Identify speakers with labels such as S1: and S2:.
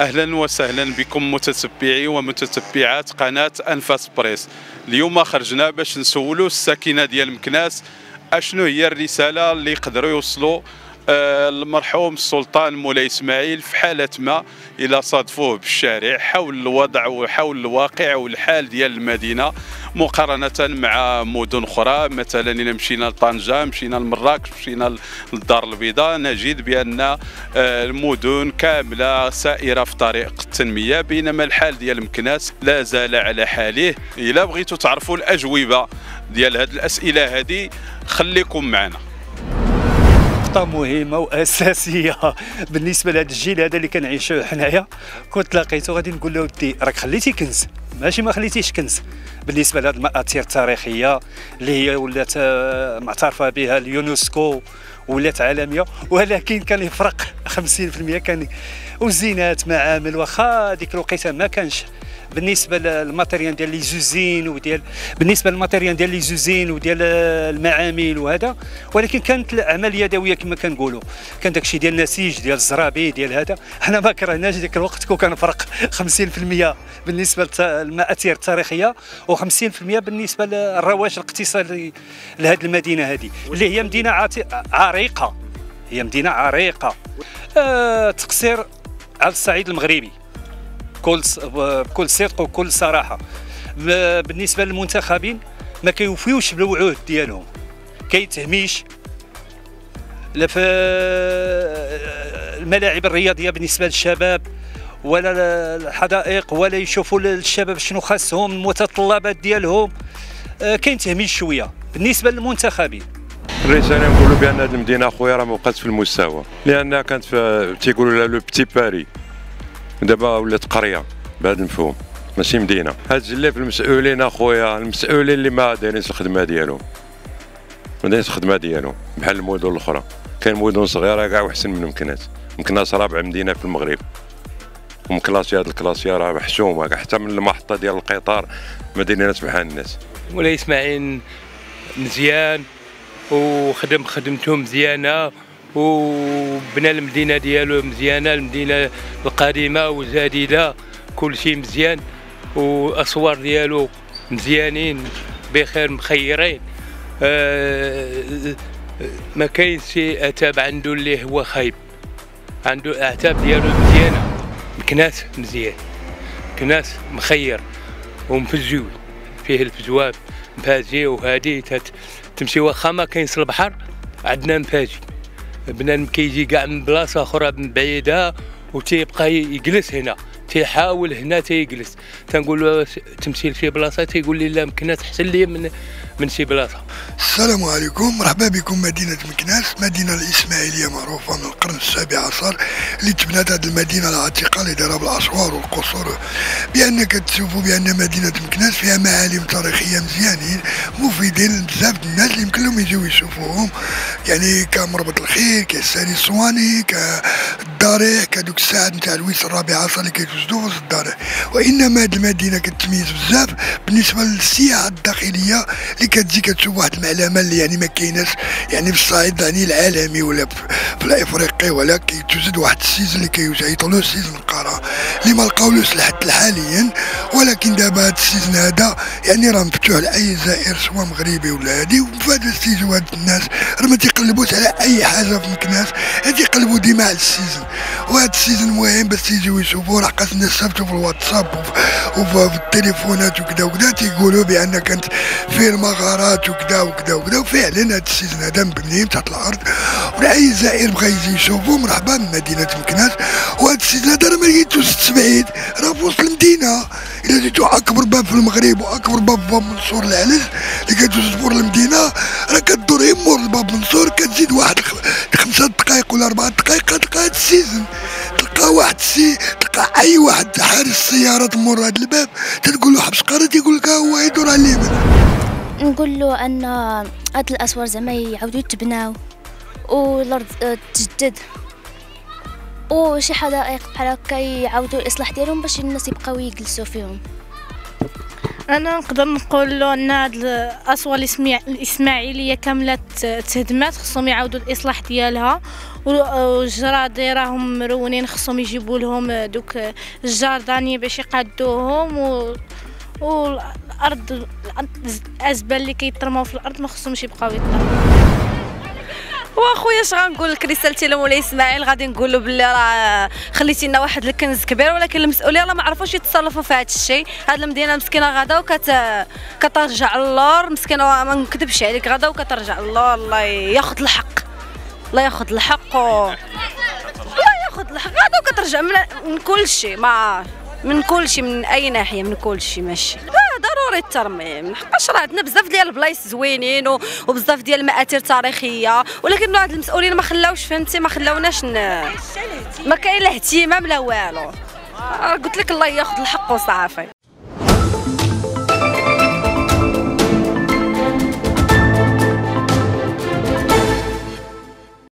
S1: أهلا وسهلا بكم متتبعي ومتتبعات قناة أنفاس بريس. اليوم خرجنا باش نسولوا الساكنة ديال مكناس أشنو هي الرسالة اللي يقدروا يوصلوا المرحوم السلطان مولاي إسماعيل في حالة ما إلى صادفوه بالشارع حول الوضع وحول الواقع والحال ديال المدينة مقارنة مع مدن أخرى. مثلا اذا مشينا لطنجة مشينا لمراكش مشينا للدار البيضاء نجد بأن آه، المدن كاملة سائرة في طريق التنمية بينما الحال ديال مكناس لا زال على حاله. إلا بغيتوا تعرفوا الأجوبة ديال هذه الأسئلة هذه خليكم معنا.
S2: نقطة مهمة وأساسية بالنسبة لهذا الجيل هذا اللي كنعيشوه حنايا كنت لقيته غادي نقول له ودي راك خليتي كنز. ماشي ما خليتيش كنز. بالنسبة لهذه المآثير التاريخية اللي هي ولات آه، معترفة بها اليونسكو ولات عالمية ولكن كان يفرق 50% كان وزينات معامل واخا ديك الوقيتة ما كانش بالنسبة للماتيريال ديال لي زوزين وديال بالنسبة للماتيريال ديال لي زوزين وديال المعامل وهذا ولكن كانت الأعمال يدويه كما كنقولوا. كان داكشي ديال النسيج ديال الزرابي ديال هذا. حنا ما كرهناش ديك الوقت كون كان فرق 50% بالنسبة للمآثير التاريخية و50% بالنسبة للرواج الاقتصادي لهذه المدينة هذه اللي هي مدينة عريقة. هي مدينة عريقة. آه تقصير على الصعيد المغربي. بكل بكل صدق وكل صراحة. بالنسبة للمنتخبين ما كيوفيوش بالوعود ديالهم. كيتهميش لا في الملاعب الرياضية بالنسبة للشباب ولا الحدائق ولا يشوفوا الشباب شنو خاصهم المتطلبات ديالهم. آه، كاين تهميش شوية. بالنسبة للمنتخبين.
S3: الرساله نقولوا بأن هذه المدينة أخويا راه ما بقاتش في المستوى لأنها كانت تيقولوا لها لو بتي باري. دابا ولات قرية بهذا المفهوم ماشي مدينة. هاد في المسؤولين أخويا المسؤولين اللي ما دايرينش الخدمة ديالهم. ما دايرينش الخدمة ديالهم. بحال المدن الأخرى. كاين مدن صغيرة كاع وحسن من مكناس مكناس رابع مدينة في المغرب. ومكلاسي هاد الكلاسي راه محشومه حتى من المحطة ديال القطار ما دايرينش بحال الناس.
S4: مولاي إسماعيل مزيان وخدم خدمته مزيانة. وبنى المدينة ديالو مزيانة المدينة القديمة وجديدة كل شيء مزيان وأسوار ديالو مزيانين بخير مخيرين. آه ما كاين شي اتاب عنده اللي هو خايب. عنده اعتاب ديالو مزيانة. كناس مزيان كناس مخير ومفجوي فيه الفجواب مفاجي وهادي تمشي واخا ما كاينش البحر عندنا مفاجي بنادم كيجي كاع من بلاصة أخرى من بعيدة وتيبقى يجلس هنا. تيحاول هنا تيجلس. تنقول له تمشي لشي بلاصة؟ تيقول لي لا مكناس احسن لي من من شي بلاصة.
S5: السلام عليكم. مرحبا بكم مدينة مكناس. مدينة الإسماعيلية معروفة من القرن السابع عشر اللي تبنات هذه المدينة العتيقة اللي دارها بالأسوار والقصور. بأنك تشوفوا بأن مدينة مكناس فيها معالم تاريخية مزيانين مفيدين بزاف الناس اللي يمكن لهم يجيو يشوفوهم. يعني كمربط الخير كالساني الصواني كالضريح كدوك الساعات نتاع الويس الرابع عشر اللي كيتوجدوا في الضريح وإنما هذه المدينة كتميز بزاف بالنسبة للسياحة الداخلية اللي كتجي كتشوف واحد المعلمة اللي يعني ما كايناش يعني في الصعيد يعني العالمي ولا في الإفريقي ولا كيتوجد واحد السجن اللي كيعيطوا له سجن القارة. اللي ما لقاولوش لحد حاليا ولكن دابا هذا السجن هذا يعني راه مفتوح لأي زائر سواء مغربي ولا هادي وفي هذا السجن هاد الناس راه ما تيقلبوش على أي حاجة في مكناس تيقلبوا ديما على السجن. وهذا السيزون مهم باش يجيو يشوفوا راه قاس الناس صيفطوا في الواتساب وفي التليفونات وكذا وكذا تيقولوا بأن كانت فيه المغارات وكذا وكذا وكذا وفعلا هذا السيزون هذا مبني تحت الأرض ولأي زائر بغى يجي يشوفو مرحبا بمدينه مكناس. وهذا السيزون هذا راه ما لقيتوش تبعيد راه في وسط المدينة. إلا جيتو أكبر باب في المغرب وأكبر باب في باب منصور العلج اللي كتوجد فور المدينة راه كدور يمور لباب منصور كتزيد واحد خمسة دقائق ولا أربعة دقائق تلقى هاد السيزون تلقى واحد السي تلقى أي واحد حارس السيارة تمر هاد الباب. تقول له حبس قرة يقول لك هو يدور على اليمين.
S6: نقول له أن هاد الأسوار زعما يعاودوا يتبناو والأرض تجدد. وشي حدائق بحال هكا يعاودوا الإصلاح ديالهم باش الناس يبقاو يجلسوا فيهم.
S7: أنا نقدر نقول له أن هاد الإسماع- الإسماعيلية كاملة تهدمات خصهم يعاودوا الإصلاح ديالها. والجرادي راهم مرونين خصهم يجيبوا لهم دوك الجارداني باش يقادوهم. و والارض الأزبال اللي كيترموا في الأرض ما خصهمش يبقاو يترموا
S8: واخويا اش غنقول لك؟ رسالتي لمولاي اسماعيل غادي نقول له باللي راه خليتي لنا واحد الكنز كبير ولكن المسؤولين راه ما عرفوش يتصرفوا في هذا الشيء. هاد المدينة مسكينة غدا وكت كترجع اللور مسكينة ما نكذبش عليك غدا وكترجع اللور الله ياخذ الحق. الله ياخذ الحق. و... الله ياخذ الحق. غدا وكترجع من, كل شيء ما من كل شيء من أي ناحية من كل شيء ماشي. ضروري الترميم. لحقاش راه عندنا بزاف ديال البلايص زوينين وبزاف ديال المآثر تاريخية. ولكن هاد المسؤولين ما خلاوش فهمتي؟ ما خلاوناش. ما كاين لا اهتمام لا والو. آه، قلت لك الله ياخذ الحق وصافي.